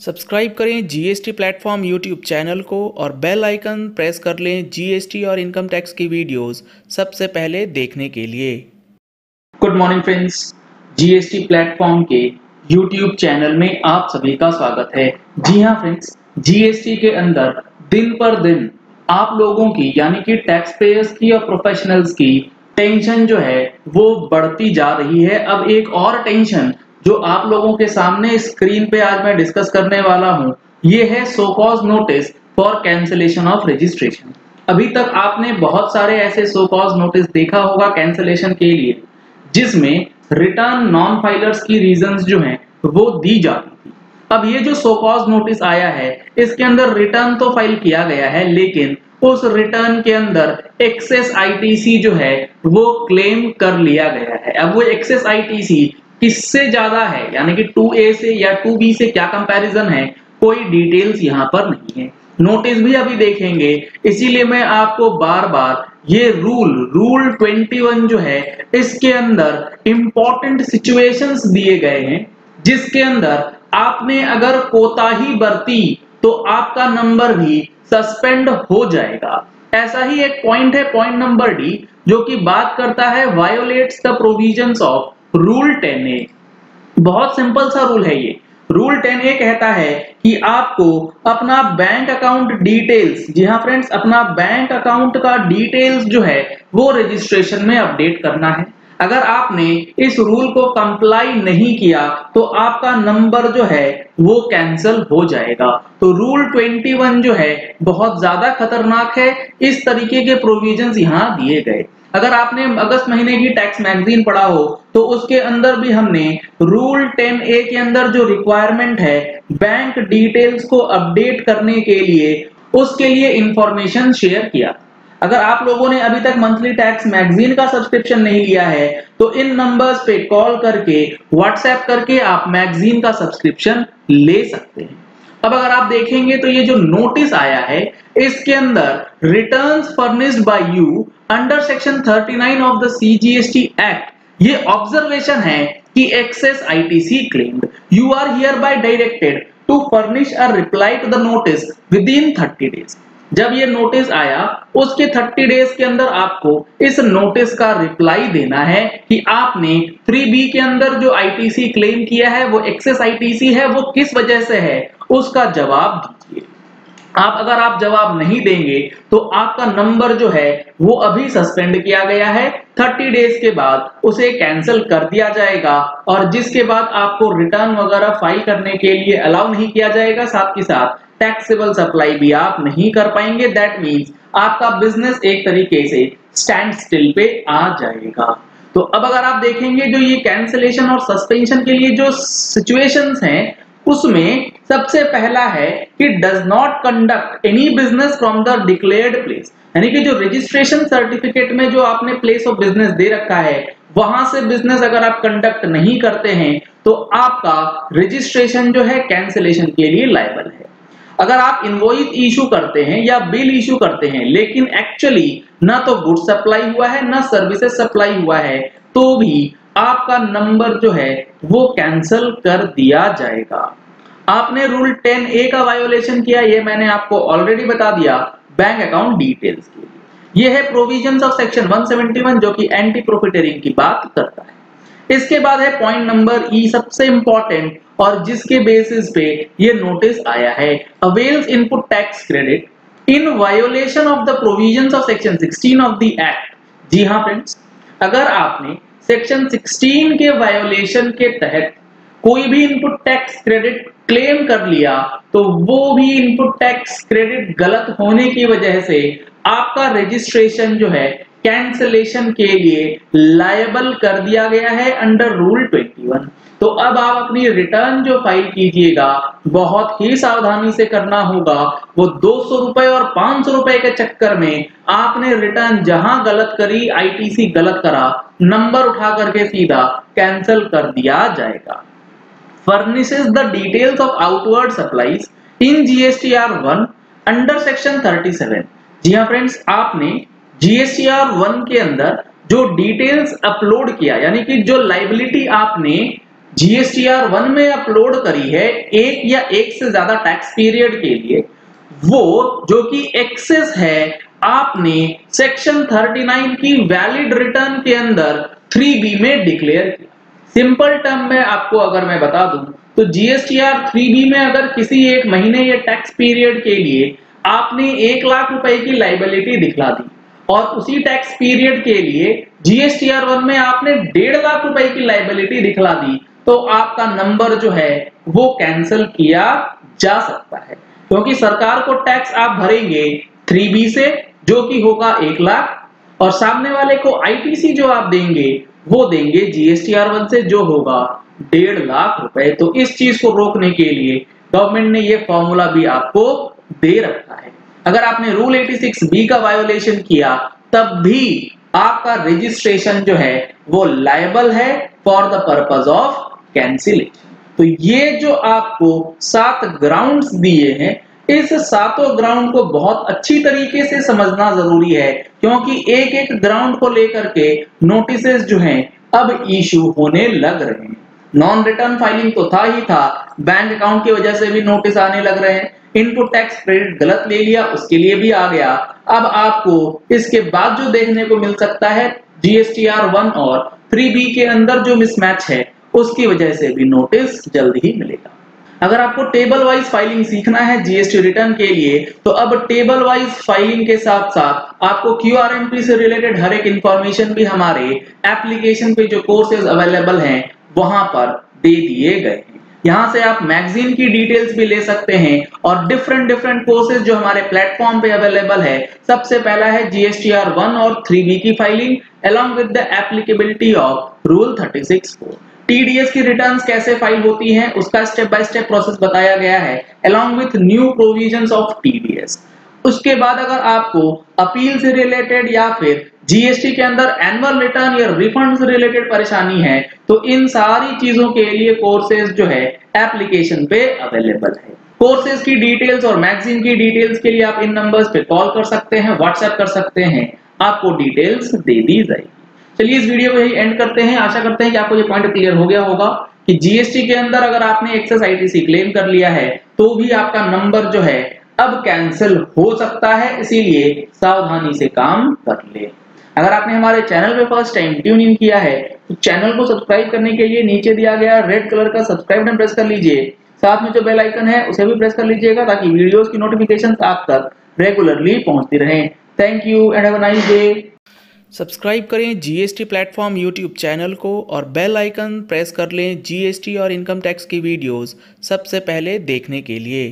Subscribe करें GST platform YouTube channel को और बेल आइकन प्रेस कर लें जीएसटी और इनकम टैक्स की वीडियोस सबसे पहले देखने के लिए। Good morning friends GST platform के यूट्यूब चैनल में आप सभी का स्वागत है। जी हाँ फ्रेंड्स जीएसटी के अंदर दिन पर दिन आप लोगों की, यानी कि टैक्स पेयर्स की और प्रोफेशनल्स की टेंशन जो है, वो बढ़ती जा रही है। अब एक और टेंशन जो आप लोगों के सामने स्क्रीन पे आज मैं डिस्कस करने वाला हूँ, ये है show cause notice for cancellation of registration अभी तक आपने बहुत सारे ऐसे सो कॉज नोटिस देखा होगा कैंसिलेशन के लिए, जिसमें रिटर्न नॉन फाइलर्स की रीजंस जो हैं, वो दी जाती थी। अब ये जो सो कॉज नोटिस आया है, इसके अंदर रिटर्न तो फ़ाइल किया गया है, लेकिन उस रिटर्न के अंदर एक्सेस आईटीसी जो है, वो क्लेम कर लिया गया है। अब वो एक्सेस आईटीसी किससे ज़्यादा है? यानी कि 2a से या 2b से क्या कंपैरिजन है? कोई डिटेल्स यहाँ पर नहीं है। नोटिस भी अभी देखेंगे। इसीलिए मैं आपको बार बार ये रूल रूल 21 जो है, इसके अंदर इंपॉर्टेंट सिचुएशंस दिए गए हैं, जिसके अंदर आपने अगर कोताही बरती तो आपका नंबर भी सस्पेंड हो जाएगा। ऐसा ही एक पॉइंट है पॉइंट नंबर डी जो कि बात करता है violates the provisions of rule ten A बहुत सिंपल सा रूल है ये. रूल टेन ए कहता है कि आपको अपना बैंक अकाउंट डिटेल्स जी हाँ फ्रेंड्स अपना बैंक अकाउंट का डिटेल्स जो है, वो रजिस्ट्रेशन में अपडेट करना है. अगर आपने इस रूल को कंप्लाई नहीं किया तो आपका नंबर जो है, वो कैंसिल हो जाएगा. तो रूल 21 जो है, बहुत ज़्यादा खतरनाक है. इस तरीके के प्रोविजंस यहाँ दिए गए. अगर आपने अगस्त महीने की टैक्स मैगजीन पढ़ा हो तो उसके अंदर भी हमने रूल 10 ए के अंदर जो रिक्वायरमेंट है बैंक डिटेल्स को अपडेट करने के लिए, उसके लिए इंफॉर्मेशन शेयर किया। अगर आप लोगों ने अभी तक मंथली टैक्स मैगजीन का सब्सक्रिप्शन नहीं लिया है तो इन नंबर्स पे कॉल करके व्हाट्सएप करके आप मैगजीन का सब्सक्रिप्शन ले सकते हैं। अब अगर आप देखेंगे तो ये जो नोटिस आया है, इसके अंदर return furnished by you under section 39 of the CGST act ये ऑब्जर्वेशन है कि excess ITC claimed you are hereby directed to furnish a reply to the notice with in 30 days जब ये नोटिस आया, उसके 30 डेज़ के अंदर आपको इस नोटिस का रिप्लाई देना है कि आपने 3बी के अंदर जो आईटीसी क्लेम किया है, वो एक्सेस आईटीसी है, वो किस वजह से है? उसका जवाब दीजिए। आप अगर आप जवाब नहीं देंगे तो आपका नंबर जो है, वो अभी सस्पेंड किया गया है। 30 डेज़ के बाद उसे कैंसिल कर दिया जाएगा और जिसके बाद आपको रिटर्न वगैरह फ़ाइल करने के लिए अलाउ नहीं किया जाएगा, साथ के साथ टैक्सेबल सप्लाई भी आप नहीं कर पाएँगे। दैट मीन्स आपका बिज़नेस एक तरीके से स्टैंड स्टिल पे आ जाएगा। तो अब अगर आप देखेंगे जो ये कैंसिलेशन और सस्पेंशन के लिए जो सिचुएशंस हैं, उसमें सबसे पहला है कि does not conduct any business from the declared place यानी कि जो रजिस्ट्रेशन सर्टिफिकेट में जो आपने प्लेस ऑफ़ बिज़नेस दे रखा है, वहाँ से बिज़नेस अगर आप कंडक्ट नहीं करते हैं तो आपका रजिस्ट्रेशन जो है कैंसिलेशन के लिए लाइबल है। अगर आप इनवॉइस इशू करते हैं या बिल इशू करते हैं, लेकिन एक्चुअली ना तो गुड सप्लाई हुआ है, ना सर्विसेज़ सप्लाई हुआ है तो भी आपका नंबर जो है, वो कैंसिल कर दिया जाएगा। आपने रूल 10 ए का वायोलेशन किया, ये मैंने आपको ऑलरेडी बता दिया बैंक अकाउंट डिटेल्स के लिए। ये है प्रोविज़न ऑफ़ सेक्शन 171 जो कि एंटी प्रॉफिटरिंग की बात करता है। इसके बाद है पॉइंट नंबर ई सबसे इंपॉर्टेंट और जिसके बेसिस पे ये नोटिस आया है। Avails input tax credit in violation of the provisions of section 16 of the act जी हाँ फ्रेंड्स अगर आपने सेक्शन 16 के वायोलेशन के तहत कोई भी इनपुट टैक्स क्रेडिट क्लेम कर लिया तो वो भी इनपुट टैक्स क्रेडिट गलत होने की वजह से आपका रजिस्ट्रेशन जो है कैंसलेशन के लिए लायबल कर दिया गया है अंडर रूल 21 तो अब आप अपनी रिटर्न जो फ़ाइल कीजिएगा, बहुत ही सावधानी से करना होगा। वो दो सौ रुपए और पाँच सौ रुपए के चक्कर में आपने रिटर्न जहाँ गलत करी आईटीसी गलत करा नंबर उठा करके सीधा कैंसिल कर दिया जाएगा। Furnishes the details of outward supplies in GSTR 1 under section 37 जी हाँ फ्रेंड्स आपने GSTR 1 के अंदर जो डिटेल्स अपलोड किया, यानी कि जो लाइबिलिटी आपने जीएसटीआर वन में अपलोड करी है, एक या एक से ज़्यादा टैक्स पीरियड के लिए, वो जो कि एक्सेस है, आपने सेक्शन 39 की वैलिड रिटर्न के अंदर 3बी में डिक्लेयर किया। सिंपल टर्म में आपको अगर मैं बता दूँ तो जीएसटीआर 3बी में अगर किसी एक महीने या टैक्स पीरियड के लिए आपने एक लाख रुपए की लाइबिलिटी दिखला दी। और उसी टैक्स पीरियड के लिए जीएसटीआर वन में आपने डेढ़ लाख रुपए की लाइबिलिटी दिखला दी। तो आपका नंबर जो है, वो कैंसिल किया जा सकता है। क्योंकि सरकार को टैक्स आप भरेंगे थ्री बी से, जो कि होगा एक लाख, और सामने वाले को आईटीसी जो आप देंगे, वो देंगे जीएसटीआर वन से, जो होगा डेढ़ लाख रुपए। तो इस चीज़ को रोकने के लिए गवर्नमेंट ने ये फॉर्मूला भी आपको दे रखा है। अगर आपने रूल 86 बी का वायोलेशन किया, तब भी आपका रजिस्ट्रेशन जो है, वो लाइबल है for the purpose of cancellation तो ये जो आपको सात ग्राउंड्स दिए हैं, इस सातों ग्राउंड को बहुत अच्छी तरीके से समझना ज़रूरी है, क्योंकि एक एक ग्राउंड को लेकर के नोटिस जो हैं, अब इशू होने लग रहे हैं। नॉन रिटर्न फाइलिंग तो था ही था। बैंक अकाउंट की वजह से भी नोटिस आने लग रहे हैं। इनपुट टैक्स क्रेडिट गलत ले लिया, उसके लिए भी आ गया। अब आपको इसके बाद जो देखने को मिल सकता है जीएसटीआर वन और थ्री बी के अंदर जो मिसमैच है, उसकी वजह से भी नोटिस जल्द ही मिलेगा। अगर आपको टेबल वाइज फाइलिंग सीखना है जीएसटी रिटर्न के लिए तो अब टेबल वाइज फाइलिंग के साथ साथ आपको क्यूआरएमपी से रिलेटेड हर एक इंफॉर्मेशन भी हमारे एप्लीकेशन पे जो कोर्सेज अवेलेबल हैं वहाँ पर दे दिए गए हैं। यहाँ से आप मैगजीन की डिटेल्स भी ले सकते हैं और डिफरेंट डिफरेंट कोर्सेज जो हमारे प्लेटफॉर्म पे अवेलेबल है, सबसे पहला है जीएसटीआर वन और थ्री बी की filing along with the applicability of rule 36 TDS की रिटर्न्स कैसे फ़ाइल होती हैं, उसका स्टेप बाय स्टेप प्रोसेस बताया गया है, along with new provisions of TDS उसके बाद अगर आपको अपील से रिलेटेड या फिर जीएसटी के अंदर एनुअल रिटर्न या रिफंड से रिलेटेड परेशानी है तो इन सारी चीज़ों के लिए कोर्सेज जो है एप्लीकेशन पे अवेलेबल है। कोर्सेज की डिटेल्स और मैगजीन की डिटेल्स के लिए आप इन नंबर्स पे कॉल कर सकते हैं व्हाट्सएप कर सकते हैं। आपको डिटेल्स दे दी जाएगी। चलिए इस वीडियो को यही एंड करते हैं। आशा करते हैं कि आपको ये पॉइंट क्लियर हो गया होगा कि जीएसटी के अंदर अगर आपने एक्सेस आईटीसी क्लेम कर लिया है तो भी आपका नंबर जो है, अब कैंसिल हो सकता है, इसीलिए सावधानी से काम कर ले। अगर आपने हमारे चैनल पे फ़र्स्ट टाइम ट्यून इन किया है तो चैनल को सब्सक्राइब करने के लिए नीचे दिया गया रेड कलर का सब्सक्राइब बटन प्रेस कर लीजिए। साथ में जो बेल आइकन है, उसे भी प्रेस कर लीजिएगा ताकि वीडियोस की नोटिफिकेशन आप तक रेगुलरली पहुँचती रहें। Thank you and have a nice day subscribe करें जीएसटी प्लेटफॉर्म यूट्यूब चैनल को और बेल आइकन प्रेस कर लें जीएसटी और इनकम टैक्स की वीडियोस सबसे पहले देखने के लिए।